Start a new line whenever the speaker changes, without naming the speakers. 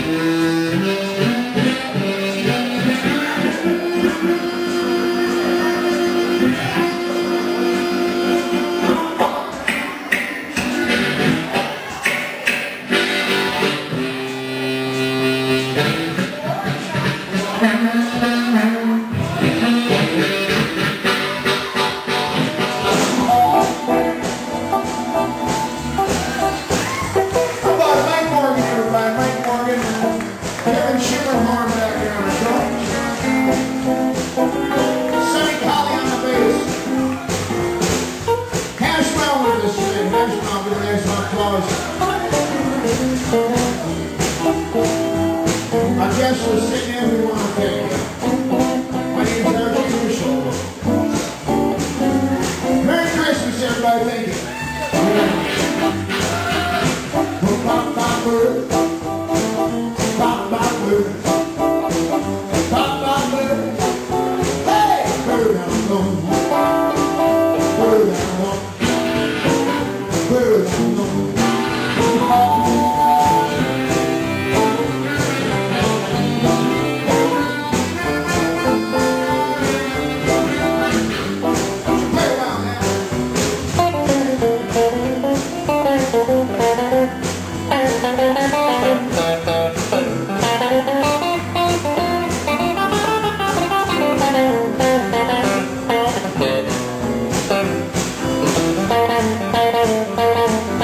Mm-hmm.